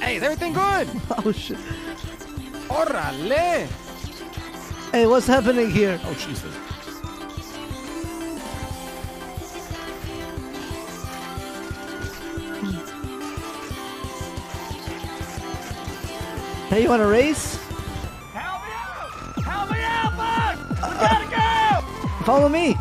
Hey, is everything good? Oh shit. Órale. Hey, what's happening here? Oh, Jesus. Hmm. Hey, you want to race? Help me out! Help me out, Buck! We gotta go! Follow me.